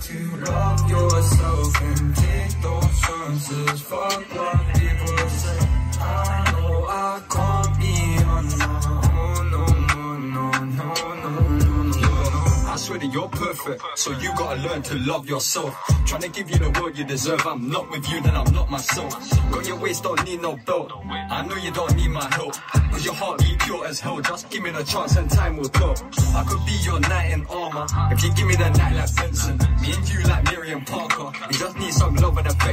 to love yourself and take those chances. Fuck what people say. I know I can't be on my own no no, no, no, no, no, no. I swear that you're perfect, so you gotta learn to love yourself. Trying to give you the world you deserve, I'm not with you, then I'm not myself. Got your waist, don't need no belt. I know you don't need my help, cause your heart be pure as hell. Just give me the chance and time will tell. I could be your knight in armor, if you give me the night like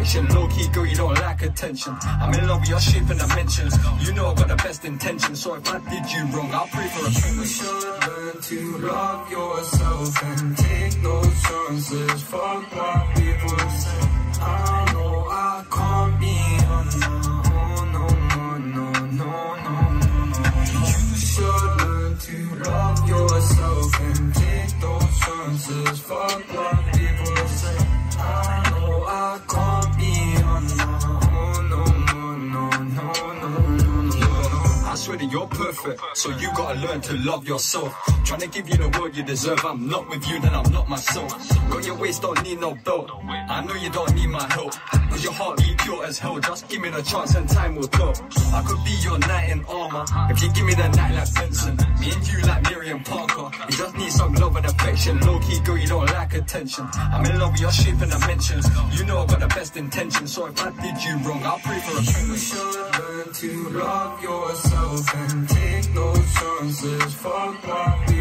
affection. Low key girl, you don't like attention. I'm in love with your shape and dimensions. You know I got the best intentions, so if I did you wrong, I'll pray for a You should learn to love yourself and take no chances. Fuck what you're perfect, so you gotta learn to love yourself. Trying to give you the world you deserve, I'm not with you, then I'm not myself. Got your waist, don't need no belt. I know you don't need my help, cause your heart beat pure as hell. Just give me the chance and time will tell. I could be your knight in armor, if you give me the night like Benson. Me and you like Miriam Parker, you just need some love and affection. Low key girl, you don't like attention. I'm in love with your shape and dimensions. You know I got the best intentions, so if I did you wrong, I'll pray for a. You should learn to love yourself and take those chances. Fuck what.